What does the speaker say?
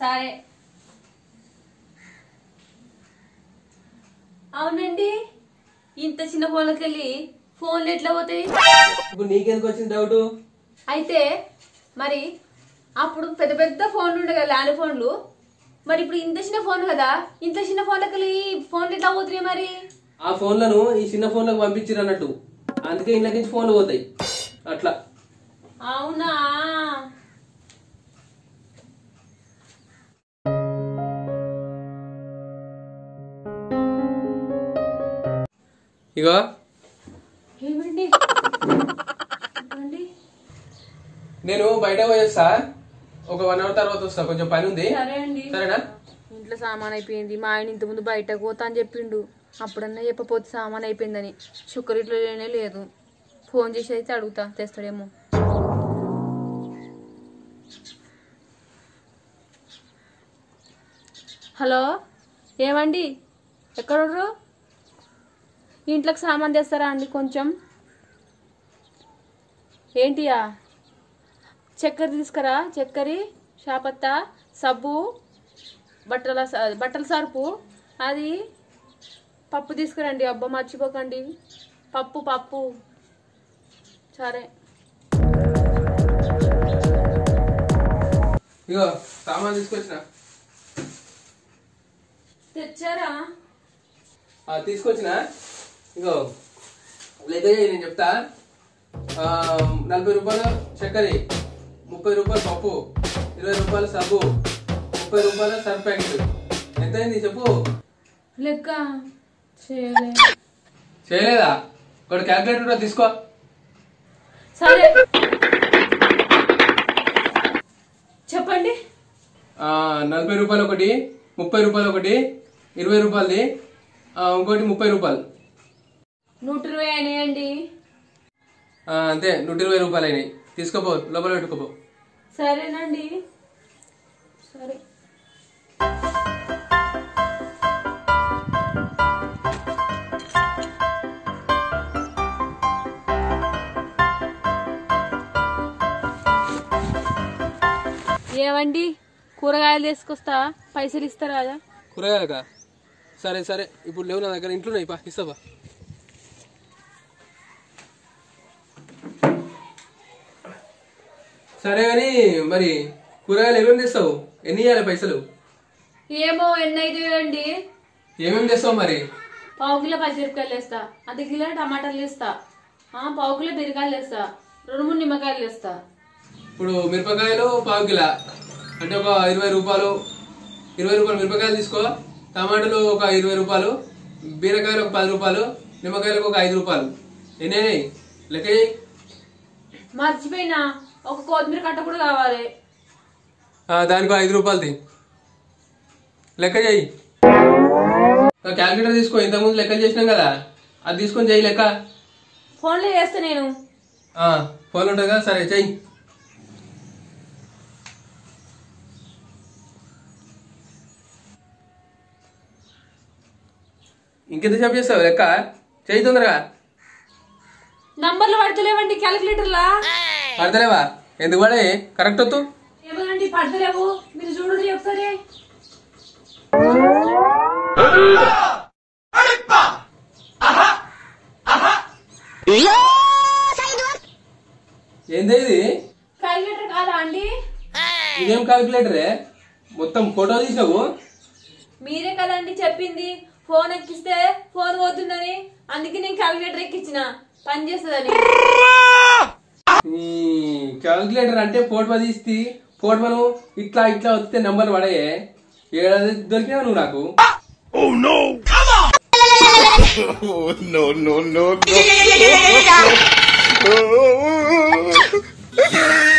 సరే. అవునండి. ఇంత చిన్న ఫోన్లకి వెళ్ళి ఫోన్లు ఎట్లా పోతాయి? ఇప్పుడు నీకెందుకు వచ్చింది డౌట్? అయితే మరి అప్పుడు పెద్ద పెద్ద ఫోన్లు ఉండే కదా ల్యాండ్ ఫోన్లు. మరి ఇప్పుడు ఇంత చిన్న ఫోన్ కదా ఇంత చిన్న ఫోన్లకి వెళ్ళి ఫోన్లు ఎట్లా పోతున్నాయి మరి? ఆ ఫోన్లను ఈ చిన్న ఫోన్లకు పంపించారు అన్నట్టు. అందుకే ఇంట్లో నుంచి ఫోన్లు పోతాయి. అట్లా. అవునా? ఇగో? నేను బయట పోయేస్తా. ఒక వన్ అవర్ తర్వాత వస్తా కొంచెం పని ఉంది. సరేనా? ఇంట్లో సామాన్ అయిపోయింది. మా ఆయన ఇంతకుముందు బయటకు పోతా అని చెప్పిండు. అప్పుడన్నా చెప్పపోతే సామాన్ అయిపోయిందని. షుగర్ ఇట్లా లేనే లేదు. ఫోన్ చేసి అయితే అడుగుతా తెస్తాడేమో. హలో? ఏమండి? ఎక్కడుర్రు ఇంట్లోకి సామాన్ తెస్తారా అండి కొంచెం? ఏంటియా? చక్కెర తీసుకురా చక్కెర షాపత్తా సబ్బు బట్టల బట్టల సరుపు అది పప్పు తీసుకురండి. అబ్బా మర్చిపోకండి. పప్పు పప్పు. సరే. ఇగో సామాన్ తీసుకొచ్చిన. తెచ్చారా? తీసుకొచ్చిన? ఇగో చేయి నేను చెప్తా. నలభై రూపాయలు చక్కెర ముప్పై రూపాయలు పప్పు ఇరవై రూపాయలు సబ్బు ముప్పై రూపాయలు సర్ఫ్ ప్యాకెట్. ఎంత అయింది చెప్పు? లెక్క. చేయలే. చేయలేదా? ఒకటి క్యాల్కులేటర్ కూడా తీసుకో. సరే. చెప్పండి. నలభై రూపాయలు ఒకటి ముప్పై రూపాయలు ఒకటి ఇరవై రూపాయలది ఇంకోటి ముప్పై రూపాయలు. నూట ఇరవై అయినాయండి. ఆ, అంతే నూట ఇరవై రూపాయలు అయినాయి. తీసుకోపో లోపల పెట్టుకోపో. సరేనండి. సరే. ఏమండి కూరగాయలు తీసుకొస్తా పైసలు ఇస్తారా? కూరగాయలకా? సరే సరే. ఇప్పుడు లేవు నా దగ్గర ఇంట్లో ఉన్నాయి పా ఇస్తావా? సరే కానీ మరి కూరగాయలు ఏమేమి తెస్తావు? ఎన్ని ఇవ్వాలి పైసలు? ఏమో ఎన్ని అయితే అండి. ఏమేమి తెస్తావు మరి? పావు కిలో పచ్చిమిరపకాయలు వేస్తా అర్ధ కిలో టమాటాలు వేస్తా ఆ, పావు కిలో బీరకాయలు వేస్తా రెండు మూడు నిమ్మకాయలు వేస్తా ఇప్పుడు మిరపకాయలు పావు కిలో. అంటే ఒక ఇరవై రూపాయలు. ఇరవై రూపాయలు మిరపకాయలు తీసుకో. టమాటాలు ఒక ఇరవై రూపాయలు. బీరకాయలు ఒక పది రూపాయలు. నిమ్మకాయలకు ఒక ఐదు రూపాయలు. ఎన్ని అయినాయి? లెక్క మర్చిపోయినా. ఒక కొత్తిమీర కట్ట కూడా కావాలి. దానికి ఐదు రూపాయలు తీ. లెక్క చేయి. క్యాల్కులేటర్ తీసుకో ఇంతకుముందు లెక్కలు చేసినాం కదా. అది తీసుకొని చేయి లెక్క. ఫోన్లో చేస్తా నేను. ఆ, ఫోన్ ఉంటుంది కదా సరే చెయ్యి ఇంకెంత సేపు చేస్తావు లెక్క? చెయ్యి తొందరగా. నంబర్లు పడతలేవండి క్యాలిక్యులేటర్లా పడతలేవా? ఎందుకు పడే కరెక్ట్ వద్దు పడతలేవు. మీరు చూడండి ఒకసారి. ఏంది ఇది? క్యాలిక్యులేటర్ కాదా అండి? ఇదేం క్యాల్కులేటరే మొత్తం ఫోటో తీసినావు మీరే కదండి చెప్పింది. ఫోన్ ఎక్కిస్తే ఫోన్ పోతుందని. అందుకే నేను క్యాలిక్యులేటర్ ఎక్కించిన పని చేస్తుందని. ఈ క్యాల్కులేటర్ అంటే ఫోటో తీసి ఫోటోను ఇట్లా ఇట్లా వస్తే నెంబర్ పడాయే. ఏడాది దొరికినావు నువ్వు నాకు? No, no, no, no.